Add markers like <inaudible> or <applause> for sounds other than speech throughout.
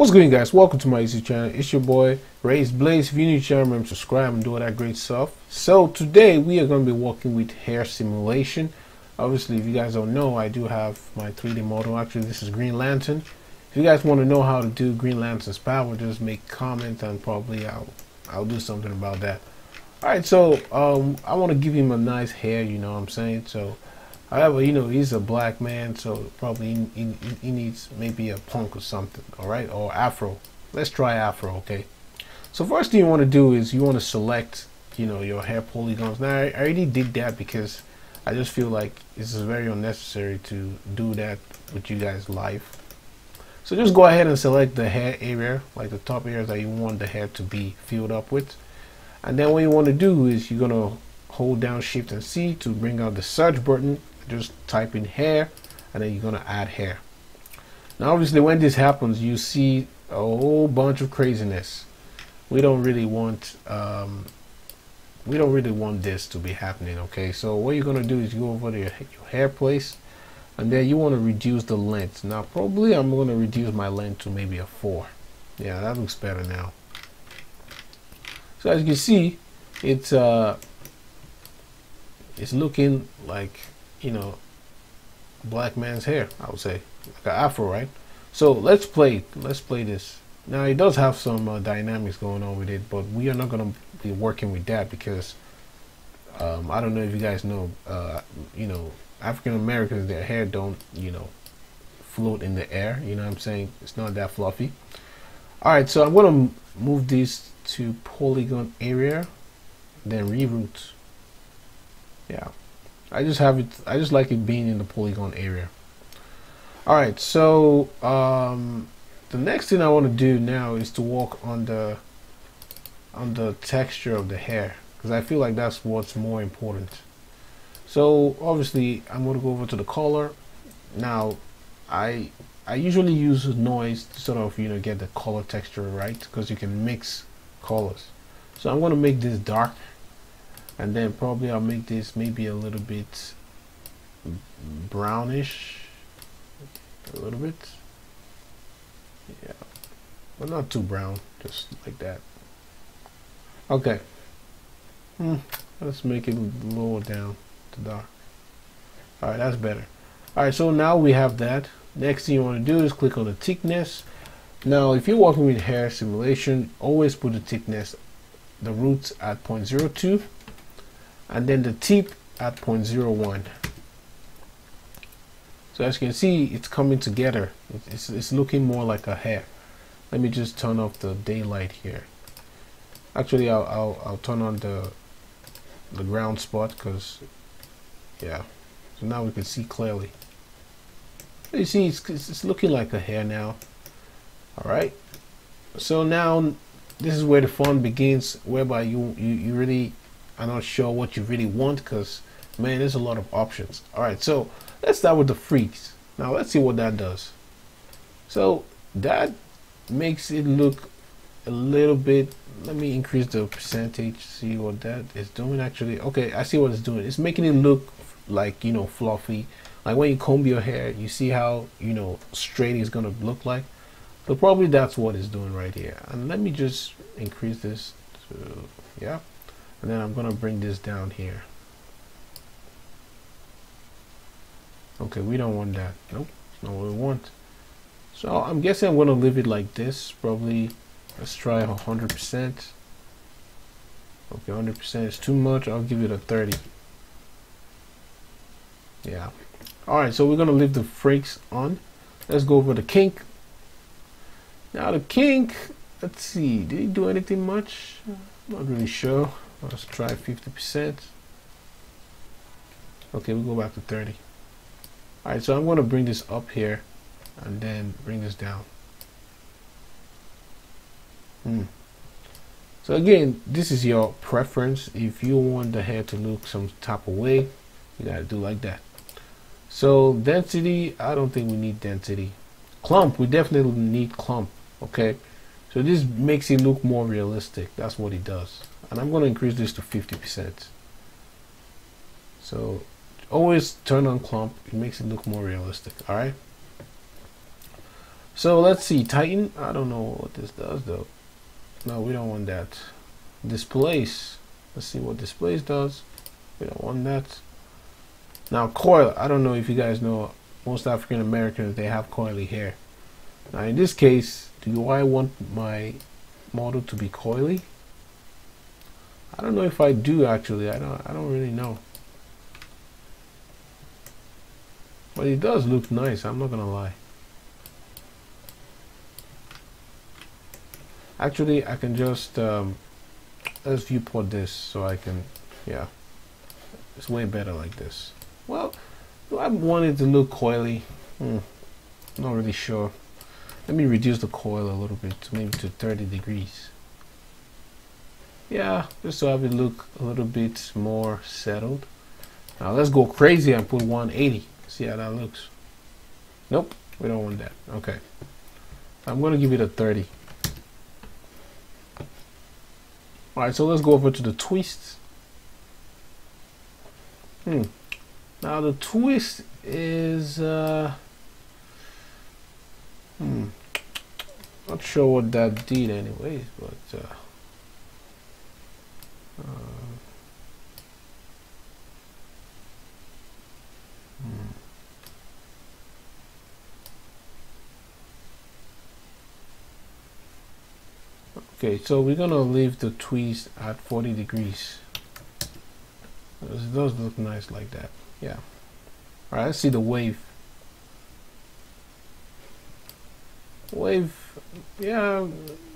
What's good, guys? Welcome to my YouTube channel. It's your boy Razed Blaze. If you're new to channel, remember subscribe and do all that great stuff. So today we are going to be working with hair simulation. Obviously, if you guys don't know, I do have my 3D model. Actually, this is Green Lantern. If you guys want to know how to do Green Lantern's power, just make comment and probably I'll I'll do something about that. All right, so um, I want to give him a nice hair. You know what I'm saying? So However, you know, he's a black man, so probably he, he, he, needs maybe a punk or something, all right? Or afro. Let's try afro, okay? So first thing you want to do is you want to select, you know, your hair polygons. Now, I already did that because I just feel like is very unnecessary to do that with you guys live. So just go ahead and select the hair area, like the top areas that you want the hair to be filled up with. And then what you want to do is you're going to hold down shift and C to bring out the search button just type in hair and then you're to add hair. Now obviously when this happens you see a whole bunch of craziness. We don't really want um, we don't really want this to be happening okay? So what you're to do is you go over to your, your hair place and then you want to reduce the length. Now probably I'm going to reduce my length to maybe a 4 yeah that looks better now. So as you can see it's uh it's looking like you know, black man's hair, I would say. Like an afro, right? So let's play, let's play this. Now it does have some uh, dynamics going on with it, but we are not going to be working with that because um, I don't know if you guys know, uh, you know, African Americans, their hair don't, you know, float in the air. You know what I'm saying? It's not that fluffy. All right, so I'm going to move this to polygon area, then reroute. Yeah. I just have it I just like it being in the polygon area. Alright so um, the next thing I want to do now is to walk on the on the texture of the hair because I feel like that's what's more important. So obviously I'm going to go over to the color. Now I I usually use noise to sort of you know get the color texture right because you can mix colors. So I'm going to make this dark and then probably I'll make this maybe a little bit brownish. A little bit. Yeah. But not too brown just like that. Okay. Hmm. let's make it lower down to dark. Alright that's better. Alright so now we have that. Next thing you want to do is click on the thickness. Now if you're working with hair simulation always put the thickness the roots at 0.02 and then the tip at 0.01 so as you can see it's coming together. It's, it's looking more like a hair. Let me just turn off the daylight here. Actually I'll, I'll, I'll turn on the the ground spot because yeah. So now we can see clearly. You see it's, it's looking like a hair now. All right so now this is where the fun begins whereby you you, you really I'm not sure what you really want because man there's a lot of options. All right so let's start with the freaks. Now let's see what that does. So that makes it look a little bit let me increase the percentage see what that is doing actually. Okay I see what it's doing. It's making it look like you know fluffy. Like when you comb your hair you see how you know straight it's gonna look like. So probably that's what it's doing right here. And let me just increase this to yeah and then I'm gonna bring this down here. Okay we don't want that. Nope it's not what we want. So I'm guessing I'm gonna leave it like this. Probably let's try 100% okay 100% is too much. I'll give it a 30 yeah. Alright so we're gonna leave the freaks on. Let's go over the kink. Now the kink let's see. Did he do anything much? Not really sure let's try 50% okay we we'll go back to 30 alright so I'm going to bring this up here and then bring this down. Hmm. so again this is your preference. If you want the hair to look some type of way you gotta do like that. So density I don't think we need density. Clump we definitely need clump okay? So this makes it look more realistic. That's what it does and I'm going to increase this to 50%. So always turn on clump, it makes it look more realistic, alright? So let's see, Tighten, I don't know what this does though. No, we don't want that. Displace. Let's see what displace does. We don't want that. Now coil. I don't know if you guys know. Most African Americans they have coily hair. Now in this case, do I want my model to be coily? I don't know if I do actually. I don't. I don't really know. But it does look nice. I'm not gonna lie. Actually, I can just um, let's viewport this so I can, yeah, it's way better like this. Well, I want it to look coily? Hmm, not really sure. Let me reduce the coil a little bit, maybe to 30 degrees. Yeah, just to have it look a little bit more settled. Now let's go crazy and put 180. See how that looks. Nope, we don't want that. Okay. I'm going to give it a 30. Alright, so let's go over to the twists. Hmm. Now the twist is uh hmm not sure what that did anyways, but uh, Okay, so we're gonna leave the twist at 40 degrees. It does look nice like that. Yeah. Alright, let's see the wave. Wave, yeah,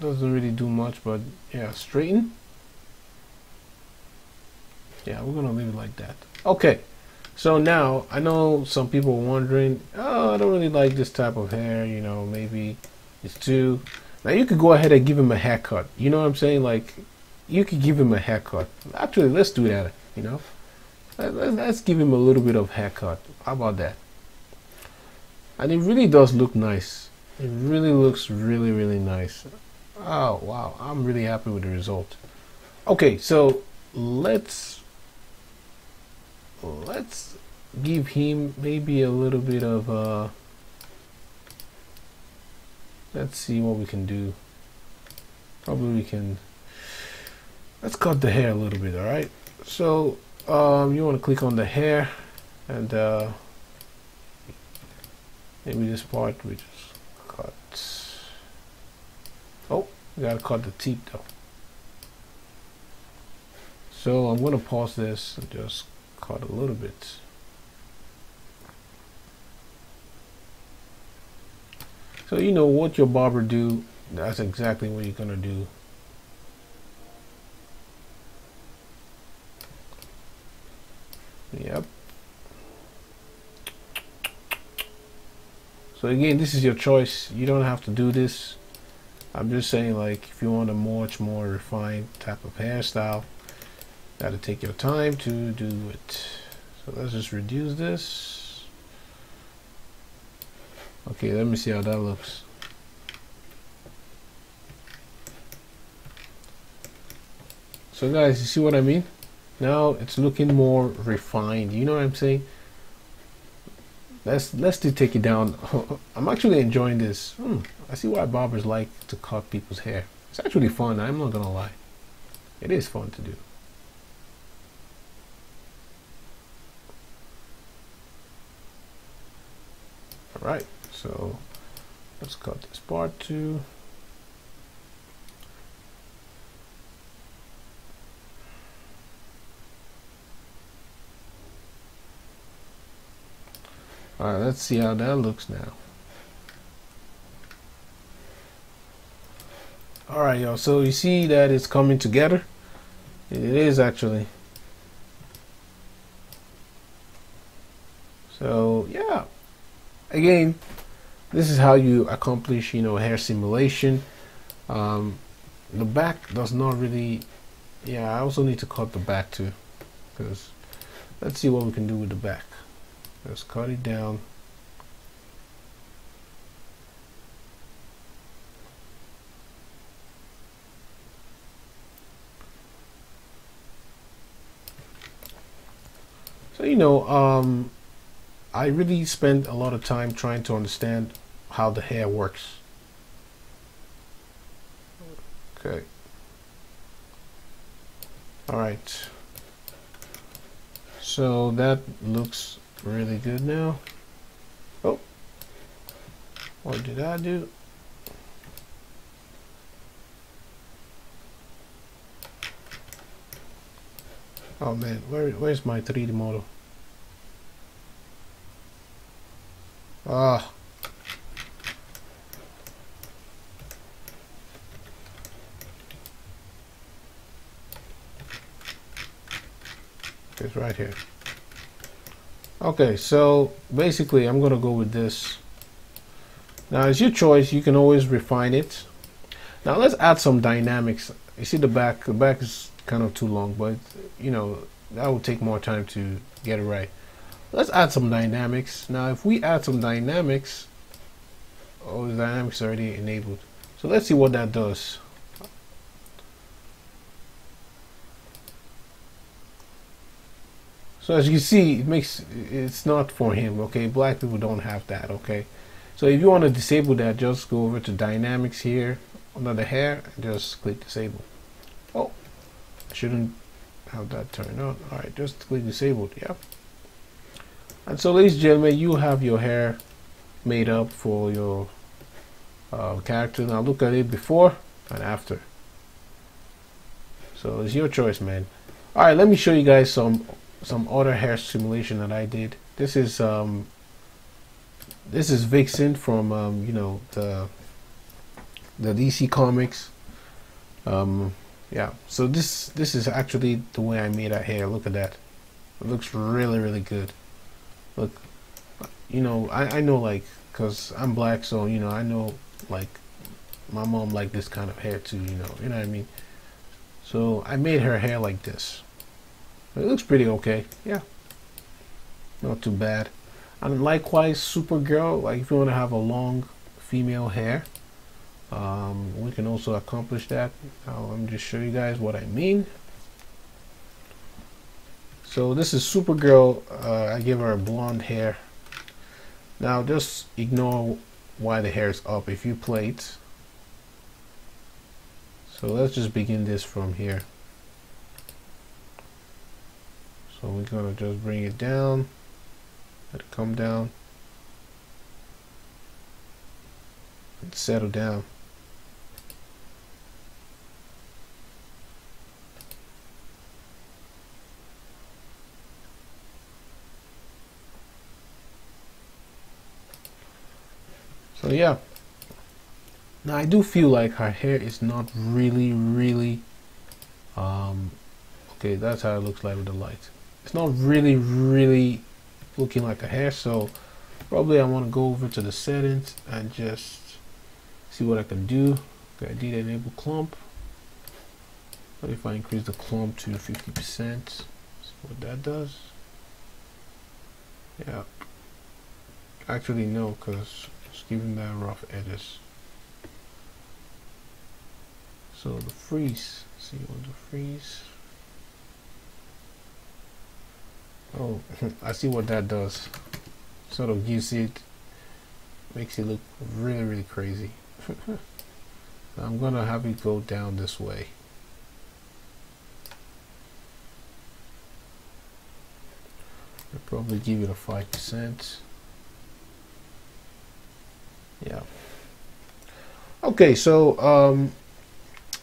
doesn't really do much, but yeah, straighten. Yeah, we're gonna leave it like that. Okay, so now I know some people are wondering, oh, I don't really like this type of hair, you know, maybe it's too now you could go ahead and give him a haircut. You know what I'm saying? Like, you could give him a haircut. Actually, let's do that. You know, let's give him a little bit of haircut. How about that? And it really does look nice. It really looks really really nice. Oh wow, I'm really happy with the result. Okay, so let's let's give him maybe a little bit of uh let's see what we can do. Probably we can let's cut the hair a little bit all right so um, you want to click on the hair and uh, maybe this part we just cut. Oh we gotta cut the teeth though. So I'm gonna pause this and just cut a little bit So you know what your barber do, that's exactly what you're gonna do. Yep. So again, this is your choice. You don't have to do this. I'm just saying like if you want a much more refined type of hairstyle, gotta take your time to do it. So let's just reduce this. Okay, let me see how that looks. So guys, you see what I mean? Now it's looking more refined. You know what I'm saying? Let's let's do take it down. <laughs> I'm actually enjoying this. Hmm, I see why barbers like to cut people's hair. It's actually fun. I'm not gonna lie. It is fun to do. All right. So let's cut this part too. All right, let's see how that looks now. All right, y'all. So you see that it's coming together. It is actually. So yeah, again, this is how you accomplish you know hair simulation. Um, the back does not really yeah I also need to cut the back too because let's see what we can do with the back. Let's cut it down. So you know um, I really spend a lot of time trying to understand how the hair works. Okay. All right. So that looks really good now. Oh, what did I do? Oh man, where where's my 3D model? Ah. It's right here. Okay, so basically I'm gonna go with this. Now it's your choice, you can always refine it. Now let's add some dynamics. You see the back, the back is kind of too long, but you know, that will take more time to get it right. Let's add some dynamics. Now if we add some dynamics, oh the dynamics already enabled. So let's see what that does. So as you can see, it makes it's not for him. Okay, black people don't have that. Okay, so if you want to disable that, just go over to dynamics here under the hair and just click disable. Oh, I shouldn't have that turned on. All right, just click disabled. Yeah. And so, ladies and gentlemen, you have your hair made up for your uh, character. Now look at it before and after. So it's your choice, man. All right, let me show you guys some some other hair simulation that I did. This is um, this is Vixen from um, you know the the DC comics. Um, yeah, so this this is actually the way I made that hair. Look at that. It looks really really good. Look, you know I I know like because I'm black, so you know I know like my mom liked this kind of hair too. You know you know what I mean. So I made her hair like this. It looks pretty okay. Yeah. Not too bad. And likewise, Supergirl, like if you want to have a long female hair, um, we can also accomplish that. Let me just show you guys what I mean. So this is Supergirl. Uh, I give her blonde hair. Now just ignore why the hair is up if you play it. So let's just begin this from here. So we're gonna just bring it down, let it come down, and settle down. So yeah. Now I do feel like her hair is not really, really, um, okay, that's how it looks like with the light. It's not really really looking like a hair so probably I want to go over to the settings and just see what I can do. Okay I did enable clump. What if I increase the clump to 50 percent? See what that does. Yeah. Actually no because it's giving that rough edges so the frizz see what the frizz Oh, <laughs> I see what that does. Sort of gives it, makes it look really, really crazy. <laughs> I'm gonna have it go down this way. I'll probably give it a 5%. Yeah. Okay, so um,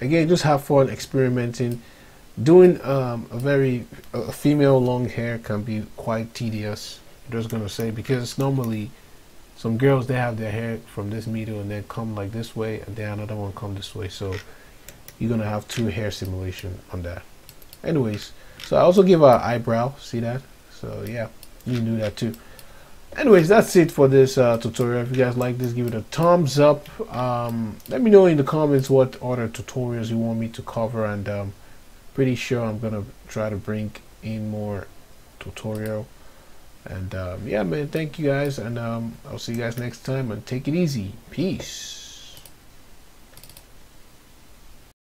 again, just have fun experimenting. Doing um, a very a female long hair can be quite tedious I'm just gonna say because normally some girls they have their hair from this middle and then come like this way and then another one come this way. So you're gonna have two hair simulation on that. Anyways so I also give our eyebrow see that? So yeah you can do that too anyways that's it for this uh, tutorial. If you guys like this give it a thumbs up. Um, let me know in the comments what other tutorials you want me to cover and um, pretty sure I'm gonna try to bring in more tutorial. And um, yeah man thank you guys and um, I'll see you guys next time and take it easy. Peace